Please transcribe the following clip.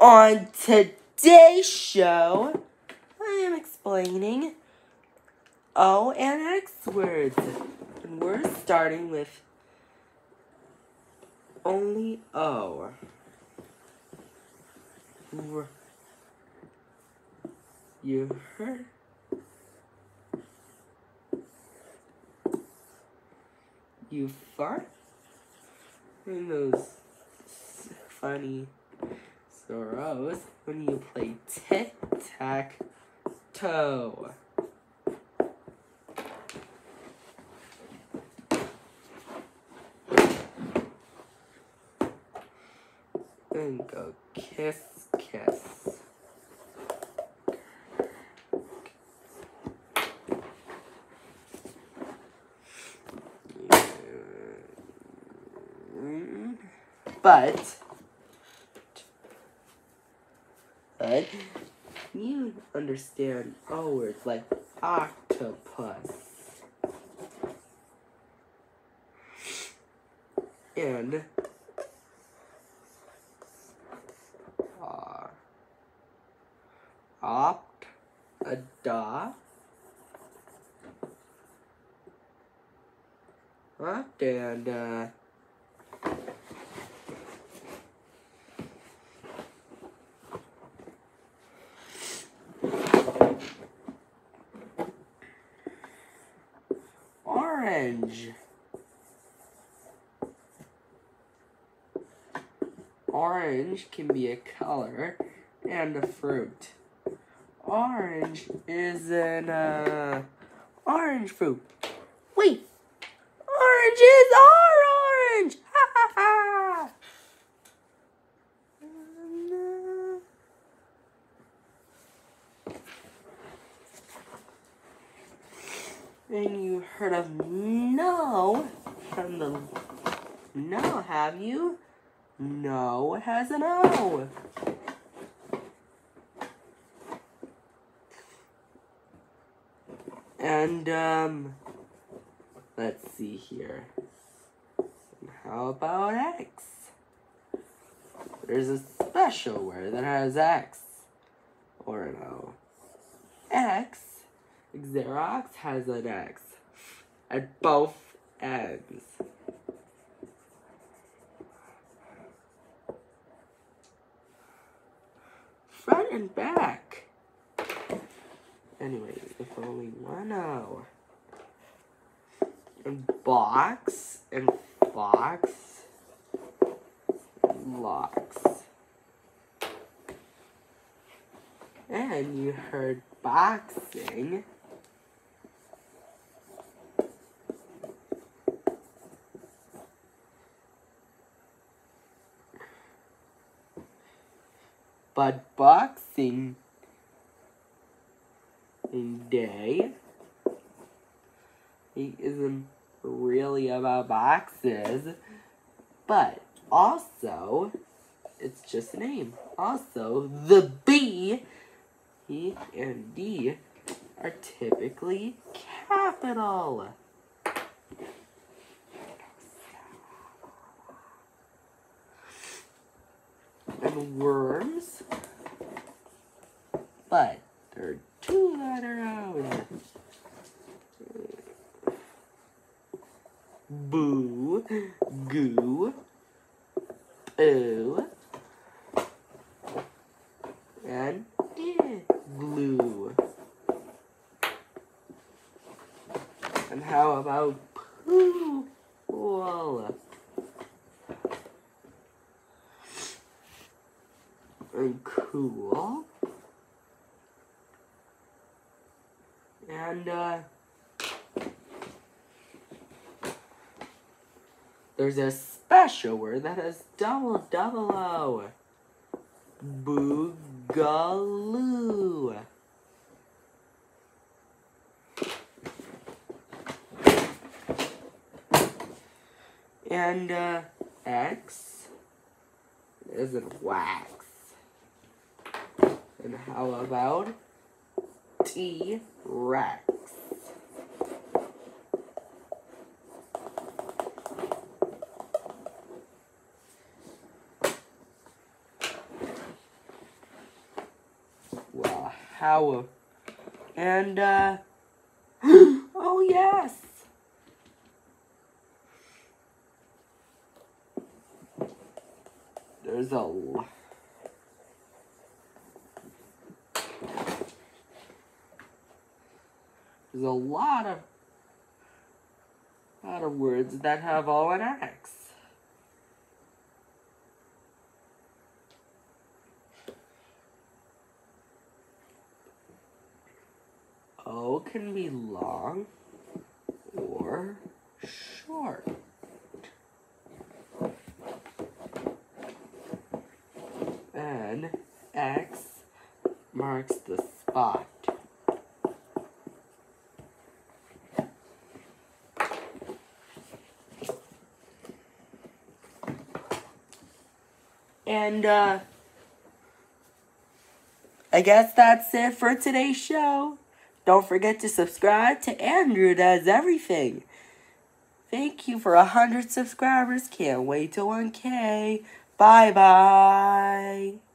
On today's show, I am explaining O and X words. And we're starting with only O. You heard? You fart? And those funny sorrows when you play tic tac toe. And go kiss, kiss. But, but you understand all words like octopus. And uh, opt a da and uh orange. Orange can be a color and a fruit. Orange is an uh orange fruit. Wait oranges are orange! Ha ha ha And, uh, And you heard of no from the no, have you? No has an O. And um let's see here. How about X? There's a special word that has X or an O. X Xerox has an X at both ends. Front and back. Anyway, if only one O. And box and box locks. And you heard boxing. But boxing day isn't really about boxes, but also it's just a name. Also, the B E and D are typically capital. And worms, but there are two letter O's. Boo, goo, boo, and glue. And how about poo? Well, and cool. And uh there's a special word that has double double O. Boogaloo. And uh X isn't wax. And how about T Rex? Well, how? And, uh, oh, yes. There's a There's a lot of lot of words that have O and X. O can be long or short. And X marks the spot. And uh, I guess that's it for today's show. Don't forget to subscribe to Andrew Does Everything. Thank you for a 100 subscribers. Can't wait till 1K. Bye bye.